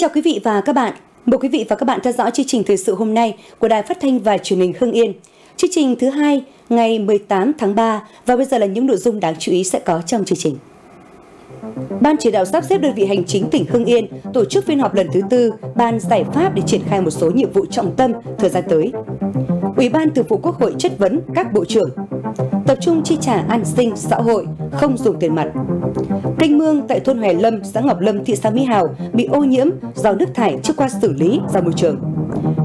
chào quý vị và các bạn. Mời quý vị và các bạn theo dõi chương trình thời sự hôm nay của Đài Phát thanh và Truyền hình Hưng Yên. Chương trình thứ hai, ngày 18 tháng 3 và bây giờ là những nội dung đáng chú ý sẽ có trong chương trình. Ban chỉ đạo sắp xếp đơn vị hành chính tỉnh Hưng Yên tổ chức phiên họp lần thứ tư ban giải pháp để triển khai một số nhiệm vụ trọng tâm thời gian tới. Ủy ban Thường vụ Quốc hội chất vấn các bộ trưởng tập trung chi trả an sinh xã hội, không dùng tiền mặt. Kênh mương tại thôn Hoài Lâm, xã Ngọc Lâm, thị xã Mỹ Hào bị ô nhiễm do nước thải chưa qua xử lý ra môi trường.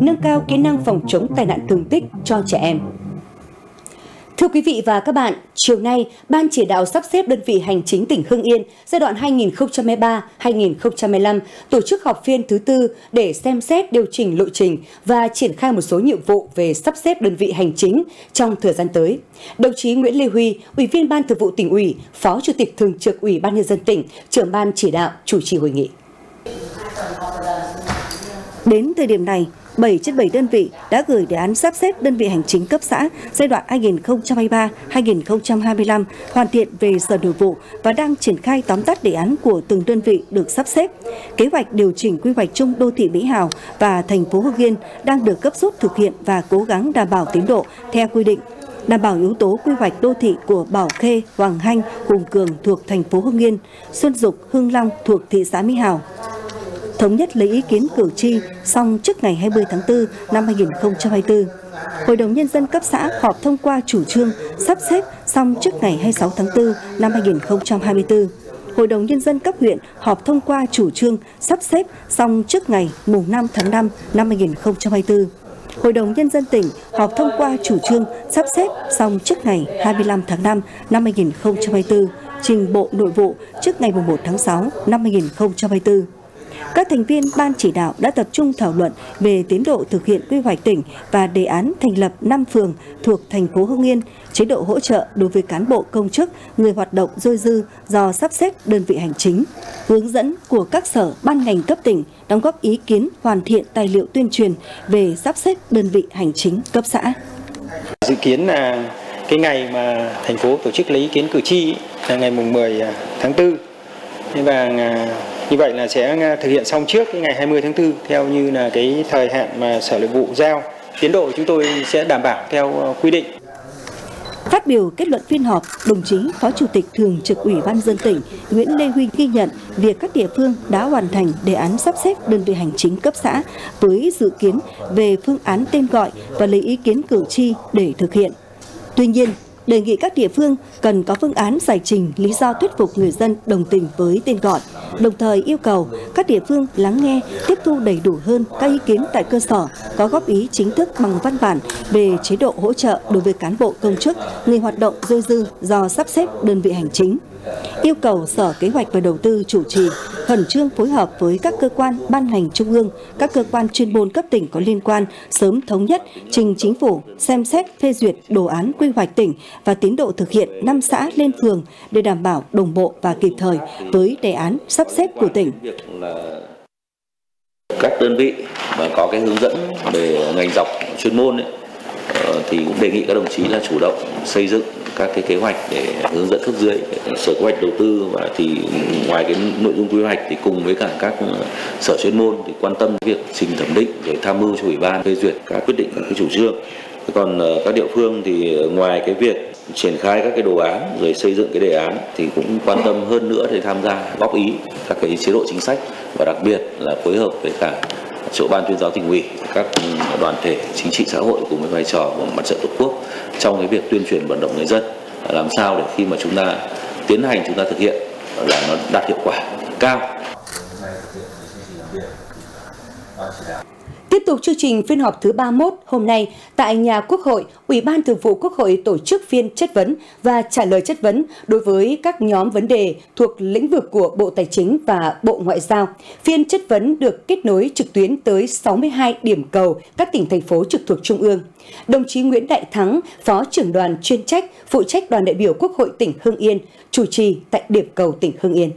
Nâng cao kỹ năng phòng chống tai nạn thương tích cho trẻ em. Thưa quý vị và các bạn, chiều nay, Ban chỉ đạo sắp xếp đơn vị hành chính tỉnh Hưng Yên giai đoạn 2023-2025 tổ chức họp phiên thứ tư để xem xét điều chỉnh lộ trình và triển khai một số nhiệm vụ về sắp xếp đơn vị hành chính trong thời gian tới. Đồng chí Nguyễn Lê Huy, Ủy viên Ban Thường vụ tỉnh ủy, Phó Chủ tịch Thường trực Ủy ban Nhân dân tỉnh, trưởng Ban chỉ đạo chủ trì hội nghị. Đến thời điểm này, 7 trên 7 đơn vị đã gửi đề án sắp xếp đơn vị hành chính cấp xã giai đoạn 2023-2025 hoàn thiện về sở nội vụ và đang triển khai tóm tắt đề án của từng đơn vị được sắp xếp. Kế hoạch điều chỉnh quy hoạch chung đô thị Mỹ Hào và thành phố Hưng Yên đang được cấp rút thực hiện và cố gắng đảm bảo tiến độ theo quy định đảm bảo yếu tố quy hoạch đô thị của Bảo Khê, Hoàng Hanh, Hùng Cường thuộc thành phố Hưng Yên, Xuân Dục, Hưng Long thuộc thị xã Mỹ Hào thống nhất lấy ý kiến cử tri xong trước ngày 20 tháng 4 năm 2024. Hội đồng Nhân dân cấp xã họp thông qua chủ trương sắp xếp xong trước ngày 26 tháng 4 năm 2024. Hội đồng Nhân dân cấp huyện họp thông qua chủ trương sắp xếp xong trước ngày mùng 5 tháng 5 năm 2024. Hội đồng Nhân dân tỉnh họp thông qua chủ trương sắp xếp xong trước ngày 25 tháng 5 năm 2024, trình Bộ Nội vụ trước ngày 1 tháng 6 năm 2024 các thành viên ban chỉ đạo đã tập trung thảo luận về tiến độ thực hiện quy hoạch tỉnh và đề án thành lập 5 phường thuộc thành phố Hưng Yên, chế độ hỗ trợ đối với cán bộ công chức, người hoạt động dôi dư do sắp xếp đơn vị hành chính, hướng dẫn của các sở ban ngành cấp tỉnh đóng góp ý kiến hoàn thiện tài liệu tuyên truyền về sắp xếp đơn vị hành chính cấp xã. Dự kiến là cái ngày mà thành phố tổ chức lấy ý kiến cử tri là ngày mùng 10 à, tháng 4 và à, như vậy là sẽ à, thực hiện xong trước cái ngày 20 tháng 4 theo như là cái thời hạn mà Sở Nội vụ giao. Tiến độ chúng tôi sẽ đảm bảo theo à, quy định. Phát biểu kết luận phiên họp, đồng chí Phó Chủ tịch Thường trực Ủy ban dân tỉnh Nguyễn Lê Huy ghi nhận việc các địa phương đã hoàn thành đề án sắp xếp đơn vị hành chính cấp xã với dự kiến về phương án tên gọi và lấy ý kiến cử tri để thực hiện. Tuy nhiên, đề nghị các địa phương cần có phương án giải trình lý do thuyết phục người dân đồng tình với tên gọi, đồng thời yêu cầu các địa phương lắng nghe, tiếp thu đầy đủ hơn các ý kiến tại cơ sở, có góp ý chính thức bằng văn bản về chế độ hỗ trợ đối với cán bộ công chức, người hoạt động dôi dư do sắp xếp đơn vị hành chính yêu cầu Sở Kế hoạch và Đầu tư chủ trì khẩn trương phối hợp với các cơ quan ban ngành trung ương, các cơ quan chuyên môn cấp tỉnh có liên quan sớm thống nhất trình chính phủ xem xét phê duyệt đồ án quy hoạch tỉnh và tiến độ thực hiện năm xã lên phường để đảm bảo đồng bộ và kịp thời với đề án sắp xếp của tỉnh. Các đơn vị mà có cái hướng dẫn về ngành dọc chuyên môn ấy, Ờ, thì cũng đề nghị các đồng chí là chủ động xây dựng các cái kế hoạch để hướng dẫn cấp dưới sở kế hoạch đầu tư và thì ngoài cái nội dung quy hoạch thì cùng với cả các ờ, sở chuyên môn thì quan tâm việc trình thẩm định để tham mưu cho ủy ban phê duyệt các quyết định các cái chủ trương. Còn ờ, các địa phương thì ngoài cái việc triển khai các cái đồ án rồi xây dựng cái đề án thì cũng quan tâm hơn nữa để tham gia góp ý các cái chế độ chính sách và đặc biệt là phối hợp với cả chỗ ban tuyên giáo tỉnh ủy, các đoàn thể chính trị xã hội cùng với vai trò của mặt trận tổ quốc trong cái việc tuyên truyền vận động người dân làm sao để khi mà chúng ta tiến hành, chúng ta thực hiện là nó đạt hiệu quả cao tục chương trình phiên họp thứ 31 hôm nay tại nhà Quốc hội, Ủy ban Thường vụ Quốc hội tổ chức phiên chất vấn và trả lời chất vấn đối với các nhóm vấn đề thuộc lĩnh vực của Bộ Tài chính và Bộ Ngoại giao. Phiên chất vấn được kết nối trực tuyến tới 62 điểm cầu các tỉnh thành phố trực thuộc Trung ương. Đồng chí Nguyễn Đại Thắng, Phó trưởng đoàn chuyên trách, phụ trách đoàn đại biểu Quốc hội tỉnh Hưng Yên, chủ trì tại điểm cầu tỉnh Hưng Yên.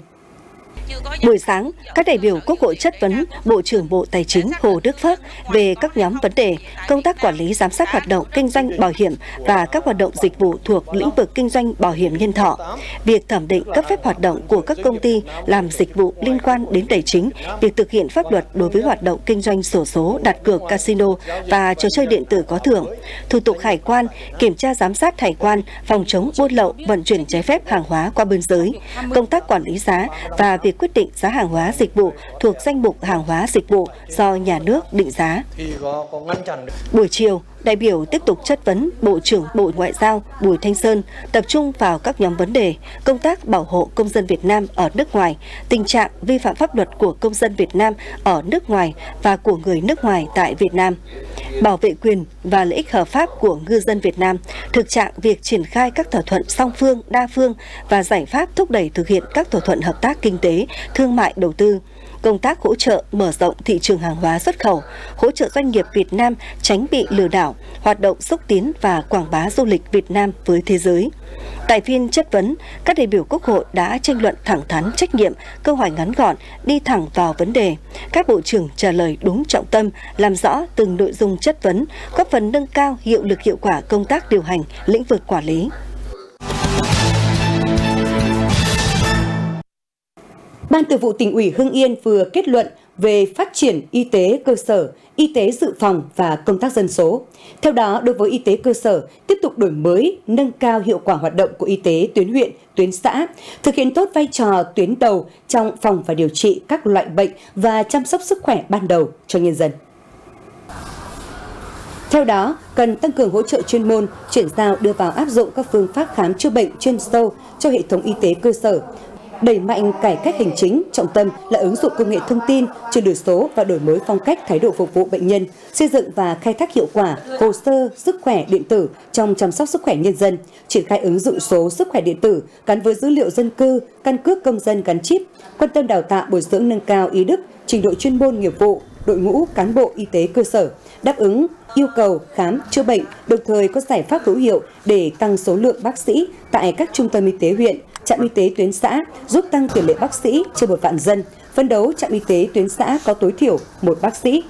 Buổi sáng, các đại biểu Quốc hội chất vấn Bộ trưởng Bộ Tài chính Hồ Đức Phước về các nhóm vấn đề công tác quản lý giám sát hoạt động kinh doanh bảo hiểm và các hoạt động dịch vụ thuộc lĩnh vực kinh doanh bảo hiểm nhân thọ, việc thẩm định cấp phép hoạt động của các công ty làm dịch vụ liên quan đến tài chính, việc thực hiện pháp luật đối với hoạt động kinh doanh sổ số, đặt cược casino và trò chơi điện tử có thưởng, thủ tục hải quan, kiểm tra giám sát hải quan, phòng chống buôn lậu, vận chuyển trái phép hàng hóa qua biên giới, công tác quản lý giá và việc quyết định giá hàng hóa dịch vụ thuộc danh mục hàng hóa dịch vụ do nhà nước định giá. Buổi chiều, đại biểu tiếp tục chất vấn Bộ trưởng Bộ Ngoại giao Bùi Thanh Sơn tập trung vào các nhóm vấn đề công tác bảo hộ công dân Việt Nam ở nước ngoài, tình trạng vi phạm pháp luật của công dân Việt Nam ở nước ngoài và của người nước ngoài tại Việt Nam, bảo vệ quyền và lợi ích hợp pháp của ngư dân Việt Nam, thực trạng việc triển khai các thỏa thuận song phương, đa phương và giải pháp thúc đẩy thực hiện các thỏa thuận hợp tác kinh tế, thương mại đầu tư công tác hỗ trợ mở rộng thị trường hàng hóa xuất khẩu, hỗ trợ doanh nghiệp Việt Nam tránh bị lừa đảo, hoạt động xúc tiến và quảng bá du lịch Việt Nam với thế giới. Tại phiên chất vấn, các đại biểu Quốc hội đã tranh luận thẳng thắn trách nhiệm, câu hỏi ngắn gọn, đi thẳng vào vấn đề. Các bộ trưởng trả lời đúng trọng tâm, làm rõ từng nội dung chất vấn, góp phần nâng cao hiệu lực hiệu quả công tác điều hành lĩnh vực quản lý. Ban Thường vụ tỉnh ủy Hưng Yên vừa kết luận về phát triển y tế cơ sở, y tế dự phòng và công tác dân số. Theo đó, đối với y tế cơ sở, tiếp tục đổi mới, nâng cao hiệu quả hoạt động của y tế tuyến huyện, tuyến xã, thực hiện tốt vai trò tuyến đầu trong phòng và điều trị các loại bệnh và chăm sóc sức khỏe ban đầu cho nhân dân. Theo đó, cần tăng cường hỗ trợ chuyên môn, chuyển giao đưa vào áp dụng các phương pháp khám chữa bệnh chuyên sâu cho hệ thống y tế cơ sở, đẩy mạnh cải cách hành chính, trọng tâm là ứng dụng công nghệ thông tin, chuyển đổi số và đổi mới phong cách thái độ phục vụ bệnh nhân, xây dựng và khai thác hiệu quả hồ sơ sức khỏe điện tử trong chăm sóc sức khỏe nhân dân, triển khai ứng dụng số sức khỏe điện tử gắn với dữ liệu dân cư, căn cước công dân gắn chip, quan tâm đào tạo bồi dưỡng nâng cao ý đức, trình độ chuyên môn nghiệp vụ, đội ngũ cán bộ y tế cơ sở, đáp ứng yêu cầu khám chữa bệnh, đồng thời có giải pháp hữu hiệu để tăng số lượng bác sĩ tại các trung tâm y tế huyện, trạm y tế tuyến xã, giúp tăng tỷ lệ bác sĩ trên một vạn dân, phấn đấu trạm y tế tuyến xã có tối thiểu một bác sĩ.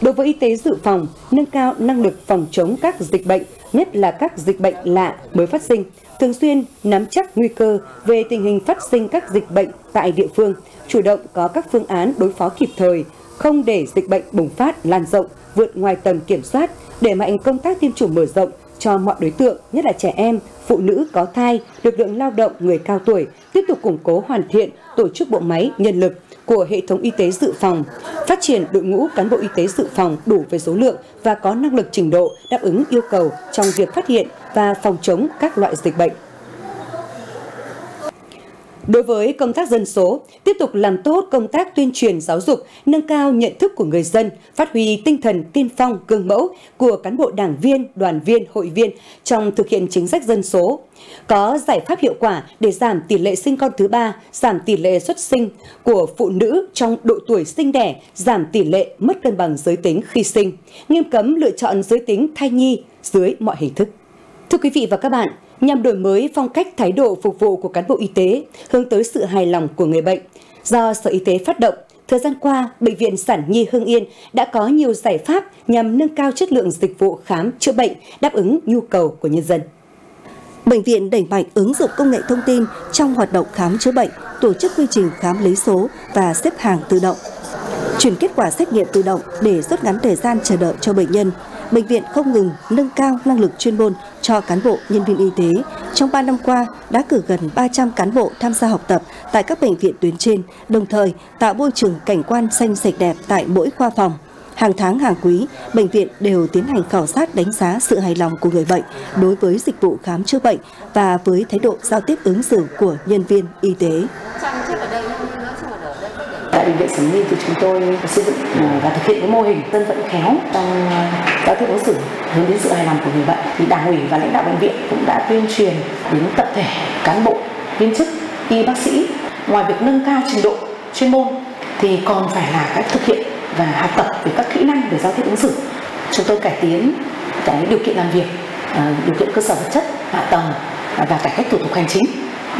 Đối với y tế dự phòng, nâng cao năng lực phòng chống các dịch bệnh, nhất là các dịch bệnh lạ mới phát sinh, thường xuyên nắm chắc nguy cơ về tình hình phát sinh các dịch bệnh tại địa phương, chủ động có các phương án đối phó kịp thời, không để dịch bệnh bùng phát lan rộng, vượt ngoài tầm kiểm soát, để mạnh công tác tiêm chủng mở rộng cho mọi đối tượng, nhất là trẻ em, phụ nữ có thai, lực lượng lao động, người cao tuổi, tiếp tục củng cố hoàn thiện tổ chức bộ máy, nhân lực của hệ thống y tế dự phòng, phát triển đội ngũ cán bộ y tế dự phòng đủ về số lượng và có năng lực trình độ đáp ứng yêu cầu trong việc phát hiện và phòng chống các loại dịch bệnh. Đối với công tác dân số, tiếp tục làm tốt công tác tuyên truyền giáo dục, nâng cao nhận thức của người dân, phát huy tinh thần tiên phong, gương mẫu của cán bộ đảng viên, đoàn viên, hội viên trong thực hiện chính sách dân số. Có giải pháp hiệu quả để giảm tỷ lệ sinh con thứ ba, giảm tỷ lệ xuất sinh của phụ nữ trong độ tuổi sinh đẻ, giảm tỷ lệ mất cân bằng giới tính khi sinh, nghiêm cấm lựa chọn giới tính thai nhi dưới mọi hình thức. Thưa quý vị và các bạn, nhằm đổi mới phong cách thái độ phục vụ của cán bộ y tế hướng tới sự hài lòng của người bệnh. Do Sở Y tế phát động, thời gian qua, Bệnh viện Sản Nhi Hưng Yên đã có nhiều giải pháp nhằm nâng cao chất lượng dịch vụ khám chữa bệnh, đáp ứng nhu cầu của nhân dân. Bệnh viện đẩy mạnh ứng dụng công nghệ thông tin trong hoạt động khám chữa bệnh, tổ chức quy trình khám lấy số và xếp hàng tự động. Chuyển kết quả xét nghiệm tự động để rút ngắn thời gian chờ đợi cho bệnh nhân, bệnh viện không ngừng nâng cao năng lực chuyên môn cho cán bộ, nhân viên y tế. Trong 3 năm qua, đã cử gần 300 cán bộ tham gia học tập tại các bệnh viện tuyến trên, đồng thời tạo môi trường cảnh quan xanh sạch đẹp tại mỗi khoa phòng. Hàng tháng hàng quý, bệnh viện đều tiến hành khảo sát đánh giá sự hài lòng của người bệnh đối với dịch vụ khám chữa bệnh và với thái độ giao tiếp ứng xử của nhân viên y tế. Bệnh viện Sản Nhi thì chúng tôi xây dựng ờ, và thực hiện cái mô hình dân vận khéo trong giáo giao tiếp ứng xử hướng đến sự hài lòng của người bệnh. Thì đảng ủy và lãnh đạo bệnh viện cũng đã tuyên truyền đến tập thể cán bộ, viên chức, y bác sĩ ngoài việc nâng cao trình độ chuyên môn thì còn phải là cách thực hiện và học tập về các kỹ năng về giao tiếp ứng xử. Chúng tôi cải tiến cái điều kiện làm việc, ờ, điều kiện cơ sở vật chất, hạ tầng và cải cách thủ tục hành chính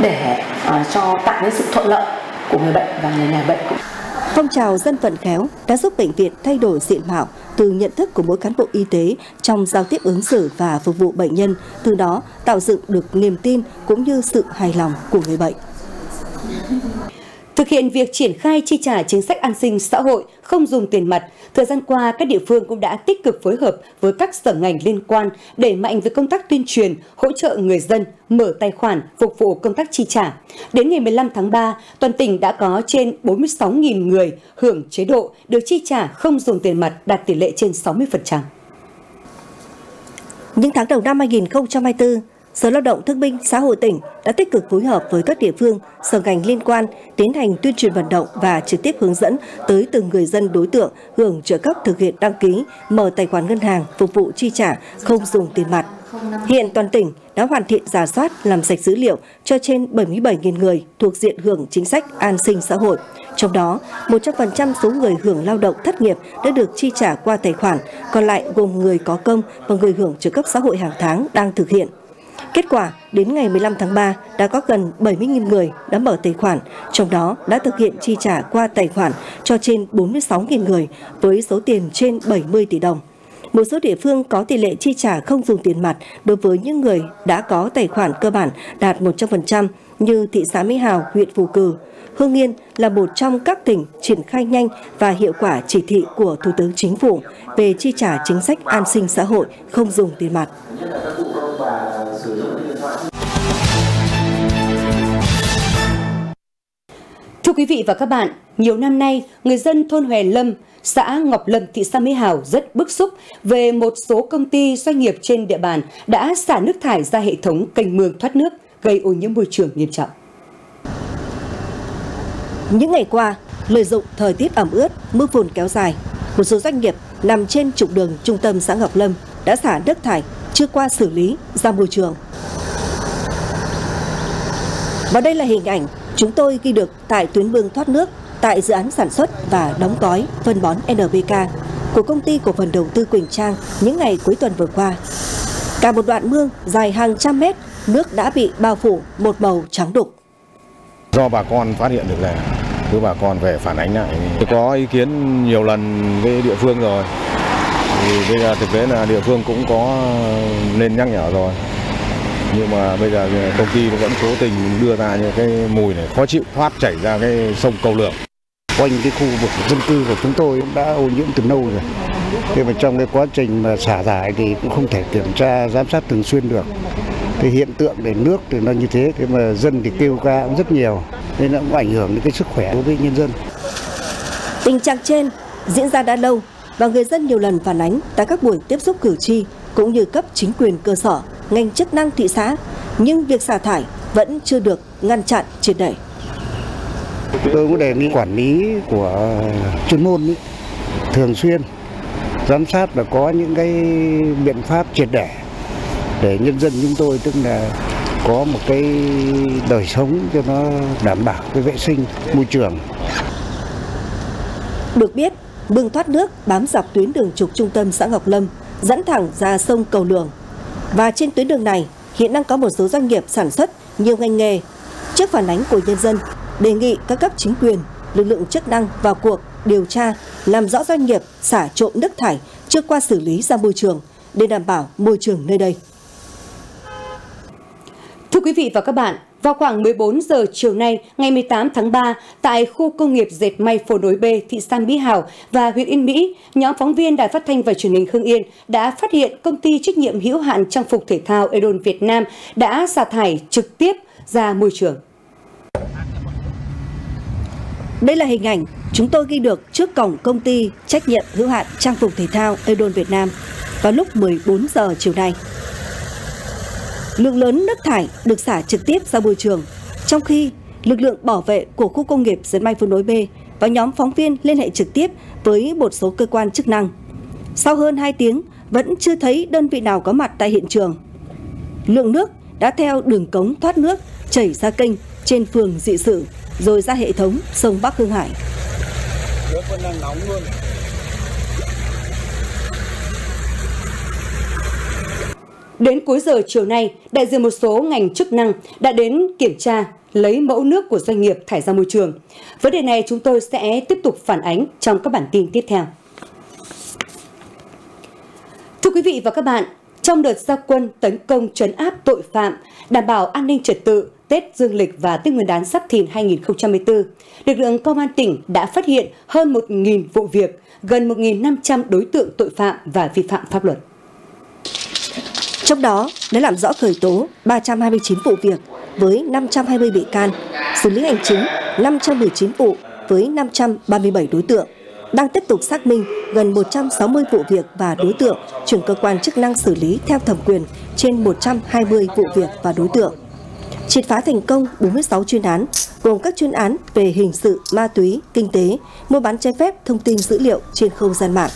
để cho tạo nên sự thuận lợi của người bệnh và người nhà bệnh cũng Phong trào dân vận khéo đã giúp bệnh viện thay đổi diện mạo từ nhận thức của mỗi cán bộ y tế trong giao tiếp ứng xử và phục vụ bệnh nhân, từ đó tạo dựng được niềm tin cũng như sự hài lòng của người bệnh. Thực hiện việc triển khai chi trả chính sách an sinh xã hội không dùng tiền mặt, thời gian qua các địa phương cũng đã tích cực phối hợp với các sở ngành liên quan đẩy mạnh về công tác tuyên truyền, hỗ trợ người dân mở tài khoản phục vụ công tác chi trả. Đến ngày 15 tháng 3, toàn tỉnh đã có trên 46.000 người hưởng chế độ được chi trả không dùng tiền mặt đạt tỷ lệ trên 60%. Những tháng đầu năm 2024, Sở Lao động Thương binh Xã hội tỉnh đã tích cực phối hợp với các địa phương, sở ngành liên quan tiến hành tuyên truyền vận động và trực tiếp hướng dẫn tới từng người dân đối tượng hưởng trợ cấp thực hiện đăng ký, mở tài khoản ngân hàng phục vụ chi trả không dùng tiền mặt. Hiện toàn tỉnh đã hoàn thiện giả soát làm sạch dữ liệu cho trên 77.000 người thuộc diện hưởng chính sách an sinh xã hội. Trong đó, 100% số người hưởng lao động thất nghiệp đã được chi trả qua tài khoản, còn lại gồm người có công và người hưởng trợ cấp xã hội hàng tháng đang thực hiện. Kết quả, đến ngày 15 tháng 3 đã có gần 70.000 người đã mở tài khoản, trong đó đã thực hiện chi trả qua tài khoản cho trên 46.000 người với số tiền trên 70 tỷ đồng. Một số địa phương có tỷ lệ chi trả không dùng tiền mặt đối với những người đã có tài khoản cơ bản đạt 100% như thị xã Mỹ Hào, huyện Phù Cử. Hương Yên là một trong các tỉnh triển khai nhanh và hiệu quả chỉ thị của Thủ tướng Chính phủ về chi trả chính sách an sinh xã hội không dùng tiền mặt. Thưa quý vị và các bạn, nhiều năm nay, người dân thôn Hòe Lâm, xã Ngọc Lâm, thị xã Mỹ Hào rất bức xúc về một số công ty doanh nghiệp trên địa bàn đã xả nước thải ra hệ thống kênh mương thoát nước, gây ô nhiễm môi trường nghiêm trọng. Những ngày qua, lợi dụng thời tiết ẩm ướt, mưa phùn kéo dài, một số doanh nghiệp nằm trên trục đường trung tâm xã Ngọc Lâm đã xả nước thải chưa qua xử lý ra môi trường. Và đây là hình ảnh chúng tôi ghi được tại tuyến mương thoát nước tại dự án sản xuất và đóng gói phân bón NPK của công ty cổ phần đầu tư Quỳnh Trang những ngày cuối tuần vừa qua. Cả một đoạn mương dài hàng trăm mét, nước đã bị bao phủ một màu trắng đục. Do bà con phát hiện được là cứ bà con về phản ánh lại. Có ý kiến nhiều lần với địa phương rồi. Thì bây giờ thực tế là địa phương cũng có nên nhắc nhở rồi. Nhưng mà bây giờ công ty vẫn cố tình đưa ra những cái mùi này khó chịu, thoát chảy ra cái sông cầu lượng. quanh cái khu vực dân cư của chúng tôi cũng đã ô nhiễm từ lâu rồi. Thế mà trong cái quá trình mà xả thải thì cũng không thể kiểm tra, giám sát thường xuyên được cái hiện tượng để nước thì nó như thế thế mà dân thì kêu ca cũng rất nhiều nên nó cũng ảnh hưởng đến cái sức khỏe đối với nhân dân. Tình trạng trên diễn ra đã lâu và người dân nhiều lần phản ánh tại các buổi tiếp xúc cử tri cũng như cấp chính quyền cơ sở ngành chức năng thị xã nhưng việc xả thải vẫn chưa được ngăn chặn triệt để. Tôi cũng đề nghị quản lý của chuyên môn ý, thường xuyên giám sát và có những cái biện pháp triệt để để nhân dân chúng tôi tức là có một cái đời sống cho nó đảm bảo cái vệ sinh môi trường. Được biết, mương thoát nước bám dọc tuyến đường trục trung tâm xã Ngọc Lâm dẫn thẳng ra sông Cầu Lường. Và trên tuyến đường này hiện đang có một số doanh nghiệp sản xuất nhiều ngành nghề. Trước phản ánh của nhân dân, đề nghị các cấp chính quyền, lực lượng chức năng vào cuộc điều tra, làm rõ doanh nghiệp xả trộm nước thải chưa qua xử lý ra môi trường để đảm bảo môi trường nơi đây. Thưa quý vị và các bạn, vào khoảng 14 giờ chiều nay, ngày 18 tháng 3, tại khu công nghiệp dệt may phố nối B, thị xã Mỹ Hào và huyện Yên Mỹ, nhóm phóng viên Đài Phát thanh và Truyền hình Hưng Yên đã phát hiện công ty trách nhiệm hữu hạn trang phục thể thao Edon Việt Nam đã xả thải trực tiếp ra môi trường. Đây là hình ảnh chúng tôi ghi được trước cổng công ty trách nhiệm hữu hạn trang phục thể thao Edon Việt Nam vào lúc 14 giờ chiều nay. Lượng lớn nước thải được xả trực tiếp ra môi trường, trong khi lực lượng bảo vệ của khu công nghiệp dệt may phương đối B và nhóm phóng viên liên hệ trực tiếp với một số cơ quan chức năng. Sau hơn 2 tiếng, vẫn chưa thấy đơn vị nào có mặt tại hiện trường. Lượng nước đã theo đường cống thoát nước chảy ra kênh trên phường dị sự rồi ra hệ thống sông Bắc Hương Hải. Nước vẫn đang nóng luôn. Đến cuối giờ chiều nay, đại diện một số ngành chức năng đã đến kiểm tra lấy mẫu nước của doanh nghiệp thải ra môi trường. Vấn đề này chúng tôi sẽ tiếp tục phản ánh trong các bản tin tiếp theo. Thưa quý vị và các bạn, trong đợt gia quân tấn công trấn áp tội phạm, đảm bảo an ninh trật tự, Tết Dương lịch và Tết Nguyên đán Giáp Thìn 2024, lực lượng công an tỉnh đã phát hiện hơn 1.000 vụ việc, gần 1.500 đối tượng tội phạm và vi phạm pháp luật. Trong đó, đã làm rõ khởi tố 329 vụ việc với 520 bị can, xử lý hành chính 519 vụ với 537 đối tượng. Đang tiếp tục xác minh gần 160 vụ việc và đối tượng, chuyển cơ quan chức năng xử lý theo thẩm quyền trên 120 vụ việc và đối tượng. Triệt phá thành công 46 chuyên án, gồm các chuyên án về hình sự, ma túy, kinh tế, mua bán trái phép thông tin dữ liệu trên không gian mạng.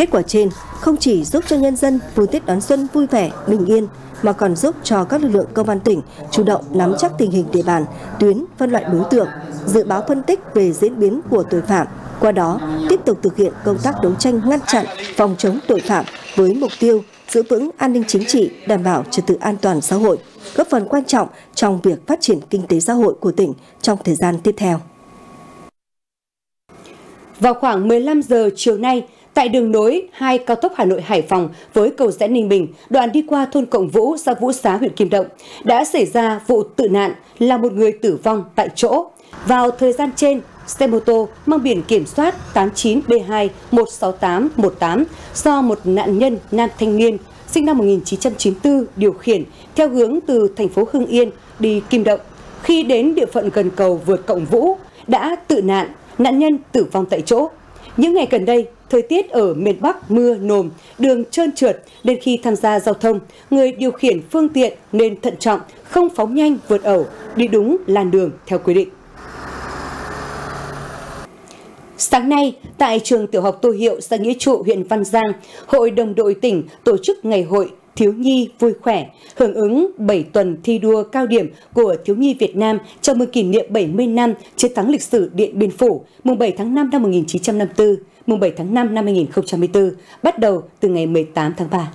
Kết quả trên không chỉ giúp cho nhân dân vui Tết đón xuân vui vẻ, bình yên, mà còn giúp cho các lực lượng công an tỉnh chủ động nắm chắc tình hình địa bàn, tuyến, phân loại đối tượng, dự báo phân tích về diễn biến của tội phạm, qua đó tiếp tục thực hiện công tác đấu tranh ngăn chặn, phòng chống tội phạm với mục tiêu giữ vững an ninh chính trị, đảm bảo trật tự an toàn xã hội, góp phần quan trọng trong việc phát triển kinh tế xã hội của tỉnh trong thời gian tiếp theo. Vào khoảng 15 giờ chiều nay, tại đường nối hai cao tốc Hà Nội Hải Phòng với cầu rẽ Ninh Bình, đoạn đi qua thôn Cộng Vũ, xã Vũ Xá, huyện Kim Động, đã xảy ra vụ tự nạn là một người tử vong tại chỗ. Vào thời gian trên, xe mô tô mang biển kiểm soát 89B2 16818 do một nạn nhân nam thanh niên sinh năm 1994 điều khiển theo hướng từ thành phố Hưng Yên đi Kim Động. Khi đến địa phận gần cầu vượt Cộng Vũ, đã tự nạn, nạn nhân tử vong tại chỗ. Những ngày gần đây, thời tiết ở miền Bắc mưa nồm, đường trơn trượt nên khi tham gia giao thông, người điều khiển phương tiện nên thận trọng, không phóng nhanh vượt ẩu, đi đúng làn đường theo quy định. Sáng nay, tại trường tiểu học Tô Hiệu, xã Nghĩa Trụ, huyện Văn Giang, Hội đồng đội tỉnh tổ chức ngày hội Thiếu nhi vui khỏe, hưởng ứng 7 tuần thi đua cao điểm của Thiếu nhi Việt Nam chào mừng kỷ niệm 70 năm chiến thắng lịch sử Điện Biên Phủ, mùng 7 tháng 5 năm 1954, mùng 7 tháng 5 năm 2024, bắt đầu từ ngày 18 tháng 3.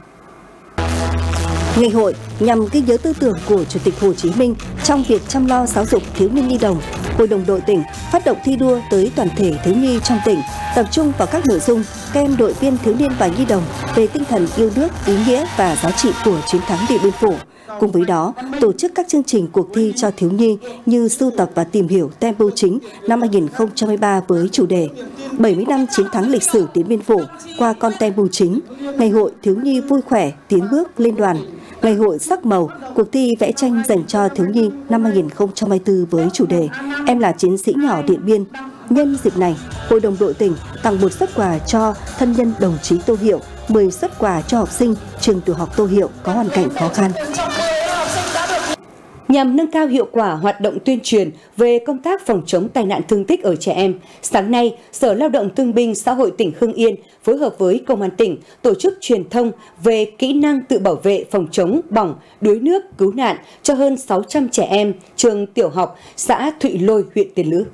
Ngày hội nhằm ghi nhớ tư tưởng của Chủ tịch Hồ Chí Minh trong việc chăm lo giáo dục thiếu niên nhi đồng, Hội đồng đội tỉnh phát động thi đua tới toàn thể thiếu nhi trong tỉnh, tập trung vào các nội dung các em đội viên thiếu niên và nhi đồng về tinh thần yêu nước, ý nghĩa và giá trị của chiến thắng Điện Biên Phủ. Cùng với đó, tổ chức các chương trình cuộc thi cho thiếu nhi như sưu tập và tìm hiểu tem bưu chính năm 2023 với chủ đề 70 năm chiến thắng lịch sử Điện Biên Phủ qua con tem bưu chính, Ngày hội thiếu nhi vui khỏe tiến bước lên đoàn, Ngày hội sắc màu, cuộc thi vẽ tranh dành cho thiếu nhi năm 2024 với chủ đề Em là chiến sĩ nhỏ Điện Biên. Nhân dịp này, Hội đồng đội tỉnh tặng một xuất quà cho thân nhân đồng chí Tô Hiệu, 10 xuất quà cho học sinh trường tiểu học Tô Hiệu có hoàn cảnh khó khăn. Nhằm nâng cao hiệu quả hoạt động tuyên truyền về công tác phòng chống tai nạn thương tích ở trẻ em, sáng nay, Sở Lao động Thương binh Xã hội tỉnh Hưng Yên phối hợp với Công an tỉnh tổ chức truyền thông về kỹ năng tự bảo vệ phòng chống bỏng, đuối nước, cứu nạn cho hơn 600 trẻ em trường tiểu học xã Thụy Lôi, huyện Tiền Lữ.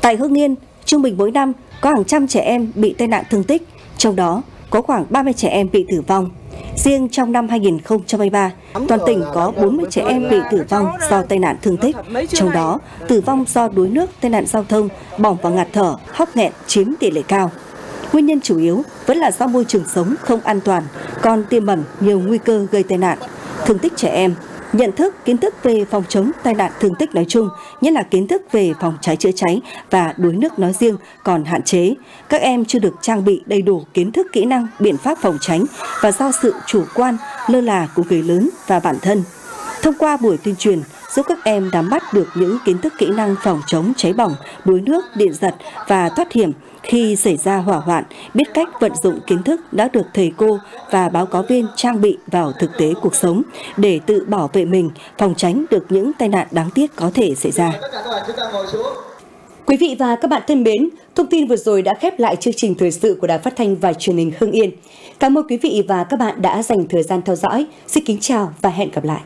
Tại Hưng Yên, trung bình mỗi năm có hàng trăm trẻ em bị tai nạn thương tích, trong đó có khoảng 30 trẻ em bị tử vong. Riêng trong năm 2023, toàn tỉnh có 40 trẻ em bị tử vong do tai nạn thương tích, trong đó tử vong do đuối nước, tai nạn giao thông, bỏng và ngạt thở, hóc nghẹn chiếm tỷ lệ cao. Nguyên nhân chủ yếu vẫn là do môi trường sống không an toàn, còn tiềm ẩn nhiều nguy cơ gây tai nạn. Thương tích trẻ em nhận thức, kiến thức về phòng chống tai nạn thương tích nói chung, nhất là kiến thức về phòng cháy chữa cháy và đuối nước nói riêng còn hạn chế. Các em chưa được trang bị đầy đủ kiến thức kỹ năng, biện pháp phòng tránh và do sự chủ quan, lơ là của người lớn và bản thân. Thông qua buổi tuyên truyền, giúp các em nắm bắt được những kiến thức kỹ năng phòng chống cháy bỏng, đuối nước, điện giật và thoát hiểm khi xảy ra hỏa hoạn, biết cách vận dụng kiến thức đã được thầy cô và báo cáo viên trang bị vào thực tế cuộc sống để tự bảo vệ mình, phòng tránh được những tai nạn đáng tiếc có thể xảy ra. Quý vị và các bạn thân mến, thông tin vừa rồi đã khép lại chương trình thời sự của Đài Phát thanh và Truyền hình Hưng Yên. Cảm ơn quý vị và các bạn đã dành thời gian theo dõi. Xin kính chào và hẹn gặp lại.